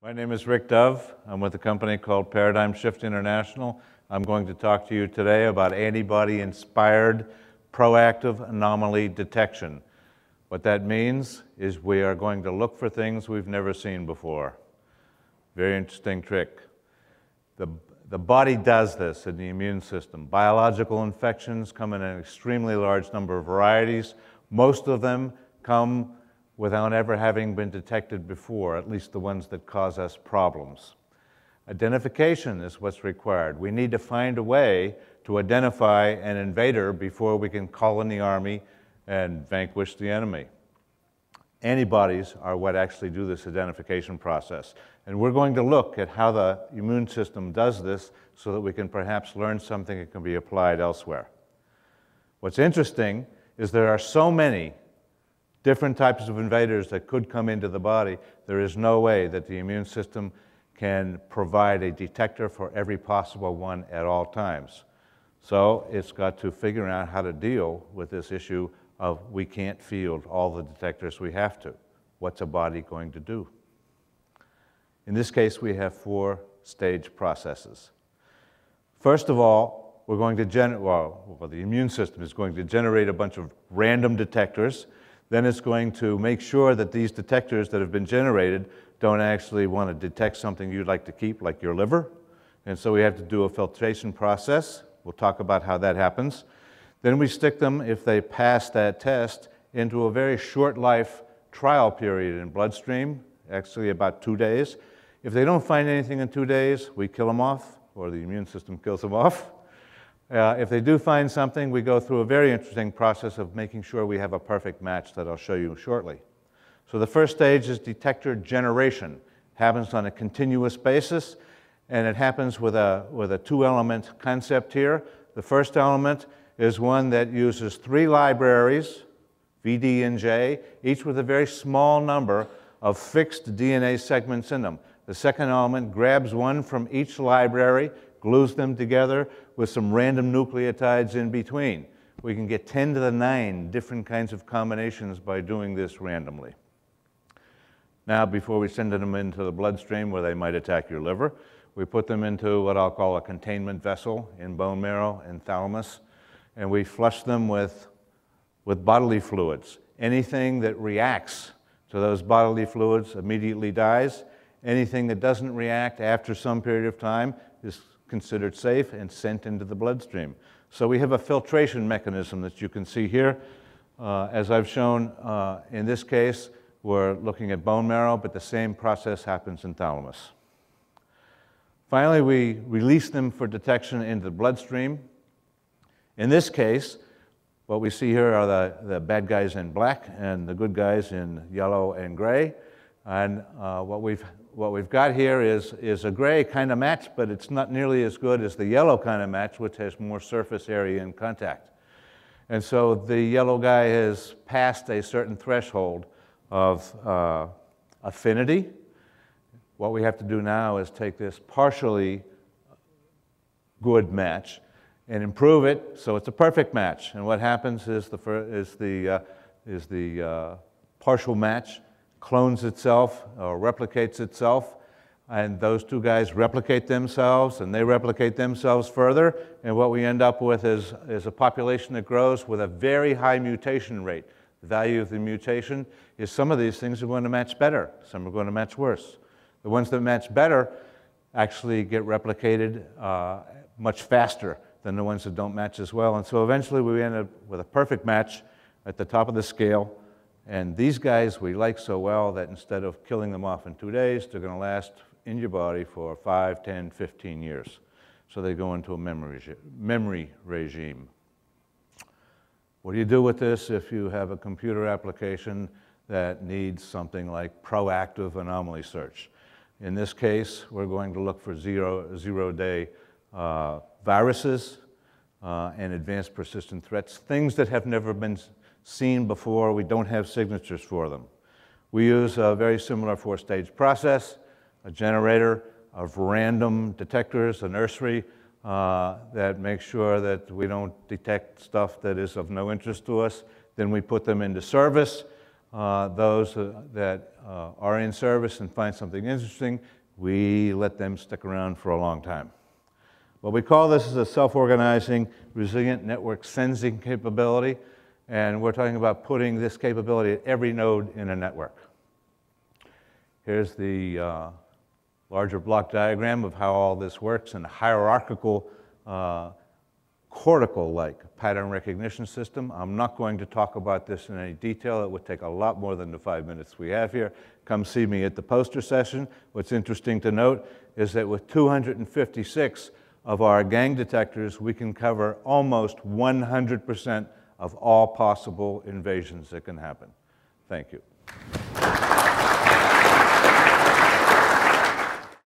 My name is Rick Dove. I'm with a company called Paradigm Shift International. I'm going to talk to you today about antibody-inspired proactive anomaly detection. What that means is we are going to look for things we've never seen before. Very interesting trick. The, the body does this in the immune system. Biological infections come in an extremely large number of varieties. Most of them come without ever having been detected before, at least the ones that cause us problems. Identification is what's required. We need to find a way to identify an invader before we can call in the army and vanquish the enemy. Antibodies are what actually do this identification process. And we're going to look at how the immune system does this so that we can perhaps learn something that can be applied elsewhere. What's interesting is there are so many different types of invaders that could come into the body, there is no way that the immune system can provide a detector for every possible one at all times. So it's got to figure out how to deal with this issue of we can't field all the detectors we have to. What's a body going to do? In this case, we have four stage processes. First of all, we're going to generate, well, well, the immune system is going to generate a bunch of random detectors then it's going to make sure that these detectors that have been generated don't actually want to detect something you'd like to keep, like your liver. And so we have to do a filtration process. We'll talk about how that happens. Then we stick them, if they pass that test, into a very short life trial period in bloodstream, actually about two days. If they don't find anything in two days, we kill them off, or the immune system kills them off. Uh, if they do find something, we go through a very interesting process of making sure we have a perfect match that I'll show you shortly. So the first stage is detector generation. Happens on a continuous basis, and it happens with a, with a two-element concept here. The first element is one that uses three libraries, VD and J, each with a very small number of fixed DNA segments in them. The second element grabs one from each library, glues them together with some random nucleotides in between. We can get 10 to the 9 different kinds of combinations by doing this randomly. Now, before we send them into the bloodstream where they might attack your liver, we put them into what I'll call a containment vessel in bone marrow and thalamus, and we flush them with, with bodily fluids. Anything that reacts to those bodily fluids immediately dies. Anything that doesn't react after some period of time is considered safe and sent into the bloodstream. So we have a filtration mechanism that you can see here. Uh, as I've shown uh, in this case, we're looking at bone marrow, but the same process happens in thalamus. Finally, we release them for detection into the bloodstream. In this case, what we see here are the, the bad guys in black and the good guys in yellow and gray. And uh, what we've what we've got here is, is a gray kind of match, but it's not nearly as good as the yellow kind of match, which has more surface area in contact. And so the yellow guy has passed a certain threshold of uh, affinity. What we have to do now is take this partially good match and improve it so it's a perfect match. And what happens is the, is the, uh, is the uh, partial match clones itself or replicates itself. And those two guys replicate themselves and they replicate themselves further. And what we end up with is, is a population that grows with a very high mutation rate. The value of the mutation is some of these things are going to match better, some are going to match worse. The ones that match better actually get replicated uh, much faster than the ones that don't match as well. And so eventually we end up with a perfect match at the top of the scale and these guys we like so well that instead of killing them off in two days, they're going to last in your body for 5, 10, 15 years. So they go into a memory, memory regime. What do you do with this if you have a computer application that needs something like proactive anomaly search? In this case, we're going to look for zero, zero day uh, viruses uh, and advanced persistent threats, things that have never been seen before. We don't have signatures for them. We use a very similar four-stage process, a generator of random detectors, a nursery uh, that makes sure that we don't detect stuff that is of no interest to us. Then we put them into service. uh, those uh, that uh, are in service and find something interesting, we let them stick around for a long time. What we call this is a self-organizing, resilient network sensing capability, and we're talking about putting this capability at every node in a network. Here's the uh, larger block diagram of how all this works in a hierarchical, uh, cortical-like pattern recognition system. I'm not going to talk about this in any detail. It would take a lot more than the five minutes we have here. Come see me at the poster session. What's interesting to note is that with 256 of our gang detectors, we can cover almost 100% of all possible invasions that can happen. Thank you.